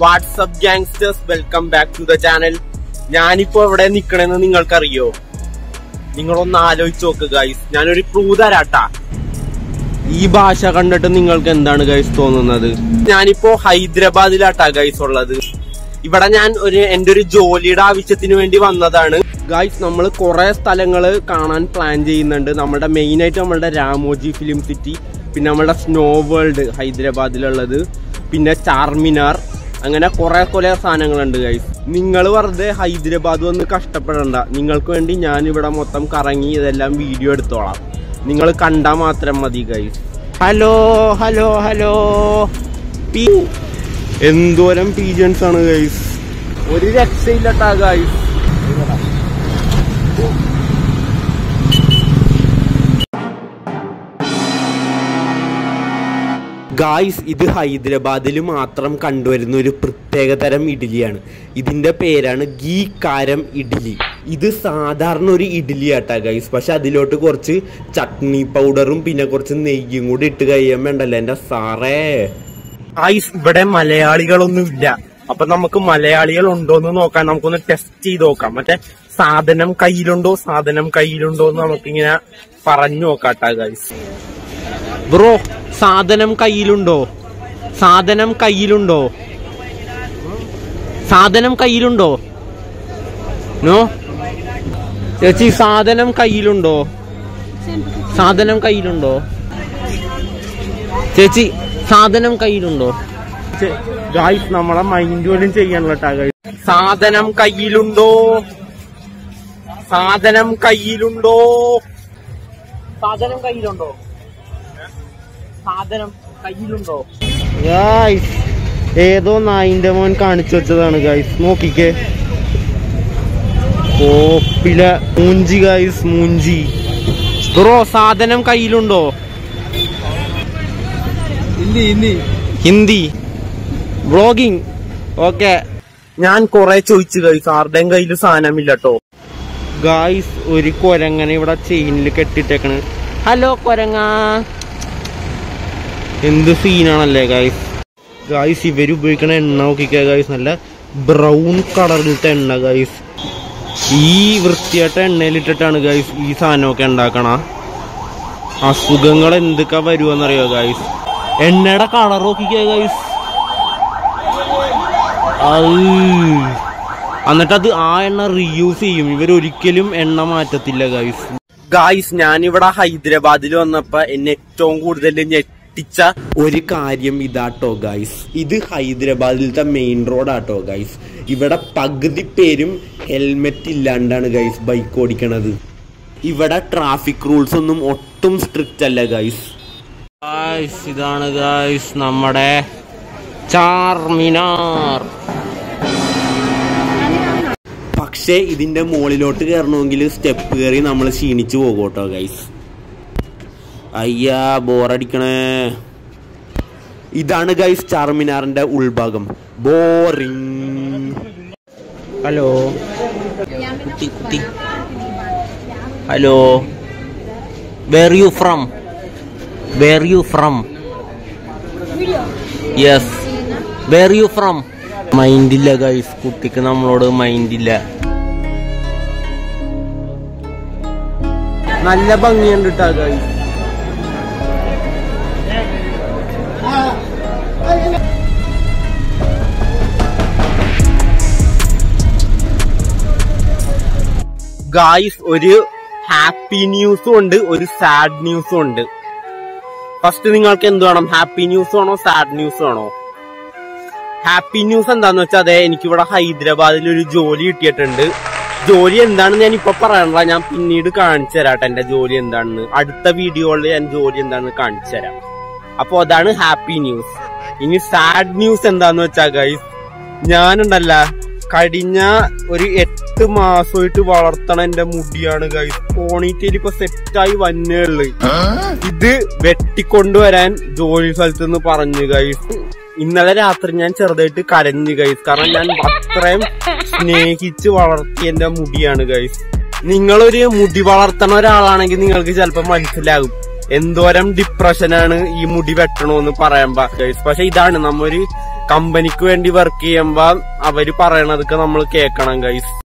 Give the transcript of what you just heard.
WhatsApp gangsters welcome back to the channel ഞാനിപ്പോ എവിടെ നിക്കണെന്ന് നിങ്ങൾക്കറിയോ? നിങ്ങളൊന്ന് ആലോചിച്ച് നോക്ക് ഗൈസ് ഞാനൊരു ക്ലൂ തരാട്ടാ ഈ ഭാഷ കണ്ടിട്ട് നിങ്ങൾക്ക് എന്താണ് ഗൈസ് തോന്നുന്നത്? ഞാനിപ്പോ ഹൈദരാബാദിലാട്ടാ ഗൈസ് ഉള്ളത്. ഇവിടെ ഞാൻ ഒരു എന്റെ ഒരു ജോലിയുടെ ആവശ്യത്തിന് വേണ്ടി വന്നതാണ്. ഗൈസ് നമ്മൾ കുറെ സ്ഥലങ്ങൾ കാണാൻ പ്ലാൻ ചെയ്യുന്നുണ്ട്. നമ്മുടെ മെയിൻ ആയിട്ട് നമ്മളുടെ രാമോജി ഫിലിം സിറ്റി പിന്നെ നമ്മളുടെ സ്നോ വേൾഡ് ഹൈദരാബാദിലുള്ളത്. പിന്നെ ചാർമിനാർ അങ്ങനെ കുറെ കുറെ സാധനങ്ങളുണ്ട് ഗൈസ് നിങ്ങൾ വെറുതെ ഹൈദരാബാദ് വന്ന് കഷ്ടപ്പെടണ്ട. നിങ്ങൾക്ക് വേണ്ടി ഞാൻ ഇവിടെ മൊത്തം കറങ്ങി ഇതെല്ലാം വീഡിയോ എടുത്തോളാം. നിങ്ങൾ കണ്ടാൽ മാത്രം മതി ഗൈസ് ഹലോ ഹലോ ഹലോ. പി എന്തോരം പീജൻസ് ആണ് ഗൈസ് ഒരു രക്ഷയില്ലട്ടാ ഗൈസ് ഗായ്സ് ഇത് ഹൈദരാബാദിൽ മാത്രം കണ്ടുവരുന്ന ഒരു പ്രത്യേകതരം ഇഡ്ഡലിയാണ്. ഇതിന്റെ പേരാണ് ഗീ കാരം ഇഡ്ഡലി. ഇത് സാധാരണ ഒരു ഇഡ്ഡലി ആട്ടാ ഗൈസ് പക്ഷെ അതിലോട്ട് കുറച്ച് ചട്നി പൗഡറും പിന്നെ കുറച്ച് നെയ്യും കൂടി ഇട്ട് കഴിയാൻ വേണ്ടല്ലോ എന്റെ സാറേ. ഗൈസ് ഇവിടെ മലയാളികളൊന്നുമില്ല അപ്പൊ നമുക്ക് മലയാളികൾ ഉണ്ടോ എന്ന് നോക്കാൻ നമുക്കൊന്ന് ടെസ്റ്റ് ചെയ്ത് നോക്കാം. മറ്റേ സാധനം കയ്യിലുണ്ടോ സാധനം കയ്യിലുണ്ടോ എന്ന് നമുക്കിങ്ങനെ പറഞ്ഞു നോക്കാട്ടാ ഗൈസ് ബ്രോ സാധനം കയ്യിലുണ്ടോ? സാധനം കയ്യിലുണ്ടോ? സാധനം കയ്യിലുണ്ടോ? നോ? ചേച്ചി സാധനം കയ്യിലുണ്ടോ? സാധനം കയ്യിലുണ്ടോ? ചേച്ചി സാധനം കയ്യിലുണ്ടോ? ഗായ്സ് നമ്മളെ മൈൻഡ് പോലും ചെയ്യാനുള്ള. സാധനം കയ്യിലുണ്ടോ? സാധനം കയ്യിലുണ്ടോ? സാധനം കയ്യിലുണ്ടോ? സാധനം കയ്യിലുണ്ടോ? ഗായ്സ് ഏതോ നായിന്റെ മോൻ കാണിച്ചു വെച്ചതാണ് ഗായ്സ് നോക്കിക്കേ. കോപ്പില മൂഞ്ചി ഗായ്സ് മൂഞ്ചി. ബ്രോ സാധനം കയ്യിലുണ്ടോ? ഹിന്ദി ഹിന്ദി. ഹിന്ദി. വ്ളോഗിങ് ഓക്കെ ഞാൻ കുറെ ചോദിച്ചു ഗൈസ് ആരുടെയും കയ്യിൽ സാധനമില്ല കേട്ടോ ഗായ്സ് ഒരു കൊരങ്ങനെ ഇവിടെ ചെയിനിൽ കെട്ടിട്ടേക്കണ്. ഹലോ കൊരങ്ങ. എന്ത് സീനാണല്ലേ ഗായ്സ് ഗായ്സ് ഇവർ ഉപയോഗിക്കുന്ന എണ്ണ നോക്കിക്കാ ഗായ്സ് നല്ല ബ്രൗൺ കളറിലത്തെ എണ്ണ ഗായ്സ് ഈ വൃത്തിയായിട്ട എണ്ണയിലിട്ടിട്ടാണ് ഗായ്സ് ഈ സാധനമൊക്കെ ഉണ്ടാക്കണ. അസുഖങ്ങൾ എന്തൊക്കെ വരുമെന്നറിയോ ഗായ്സ് എണ്ണയുടെ കളർ നോക്കിക്കാ ഗായ്സ് എന്നിട്ടത് ആ എണ്ണ റീയൂസ് ചെയ്യും. ഇവർ ഒരിക്കലും എണ്ണ മാറ്റത്തില്ല ഗായ്സ് ഗായ്സ് ഞാനിവിടെ ഹൈദരാബാദിൽ വന്നപ്പോ എന്നെ ഏറ്റവും കൂടുതൽ ഞെട്ടിച്ച ഒരു കാര്യം ഇതാട്ടോ ഗൈസ് ഇത് ഹൈദരാബാദിലത്തെ മെയിൻ റോഡാട്ടോ ഗൈസ് ഇവിടെ പകുതി പേരും ഹെൽമെറ്റ് ഇല്ലാണ്ടാണ് ഗൈസ് ബൈക്ക് ഓടിക്കണത്. ഇവിടെ ട്രാഫിക് റൂൾസ് ഒന്നും ഒട്ടും സ്ട്രിക്റ്റ് അല്ല ഗൈസ് ഗൈസ് ഇതാണ് ഗൈസ് നമ്മുടെ ചാർമിനാർ. പക്ഷേ ഇതിന്റെ മുകളിലോട്ട് കയറണമെങ്കിൽ സ്റ്റെപ്പ് കയറി നമ്മൾ ക്ഷീണിച്ചു പോകും കേട്ടോ ഗൈസ് അയ്യാ ബോറടിക്കണേ. ഇതാണ് ഗൈസ് ചാർമിനാറിന്റെ ഉൾഭാഗം. Boring hello. Hello. Where you from where you from yes where you from മൈൻഡില്ല guys കുട്ടിക്ക് നമ്മളോട് മൈൻഡില്ല നല്ല ഭംഗിയുണ്ട് കേട്ടോ ഗൈസ് ഗായ്സ് ഒരു ഹാപ്പി ന്യൂസും ഉണ്ട് ഒരു സാഡ് ന്യൂസും ഉണ്ട്. ഫസ്റ്റ് നിങ്ങൾക്ക് എന്ത് വേണം? ഹാപ്പി ന്യൂസ് ആണോ സാഡ് ന്യൂസ് ആണോ ഹാപ്പി ന്യൂസ് എന്താന്ന് വെച്ചാൽ അതെ എനിക്കിവിടെ ഹൈദരാബാദിൽ ഒരു ജോലി കിട്ടിയിട്ടുണ്ട്. ജോലി എന്താണെന്ന് ഞാൻ ഇപ്പൊ പറയണില്ല ഞാൻ പിന്നീട് കാണിച്ചു തരാട്ടെ എന്റെ ജോലി എന്താണെന്ന്. അടുത്ത വീഡിയോയിൽ ഞാൻ ജോലി എന്താണെന്ന് കാണിച്ചു തരാം. അപ്പൊ അതാണ് ഹാപ്പി ന്യൂസ് ഇനി സാഡ് ന്യൂസ് എന്താന്ന് വെച്ചാ ഗൈസ് ഞാനുണ്ടല്ല കഴിഞ്ഞ ഒരു എട്ട് മാസമായിട്ട് വളർത്തണ എന്റെ മുടിയാണ് ഗൈസ് പോണിറ്റേൽ ഇപ്പൊ സെറ്റായി വന്നേ ഉള്ളു. ഇത് വെട്ടിക്കൊണ്ടുവരാൻ ജോലി സ്ഥലത്ത് നിന്ന് പറഞ്ഞു ഗൈസ് ഇന്നലെ രാത്രി ഞാൻ ചെറുതായിട്ട് കരഞ്ഞു ഗൈസ് കാരണം ഞാൻ അത്രയും സ്നേഹിച്ച് വളർത്തിയ എന്റെ മുടിയാണ് ഗൈസ് നിങ്ങളൊരു മുടി വളർത്തണ ഒരാളാണെങ്കിൽ നിങ്ങൾക്ക് ചിലപ്പോൾ മനസ്സിലാകും. എന്തോരം ഡിപ്രഷനാണ് ഈ മുടി വെട്ടണോന്ന് പറയുമ്പോ ഗൈസ് പക്ഷെ ഇതാണ് നമ്മൊരു കമ്പനിക്ക് വേണ്ടി വർക്ക് ചെയ്യുമ്പോ അവർ പറയണതൊക്കെ നമ്മൾ കേൾക്കണം ഗൈസ്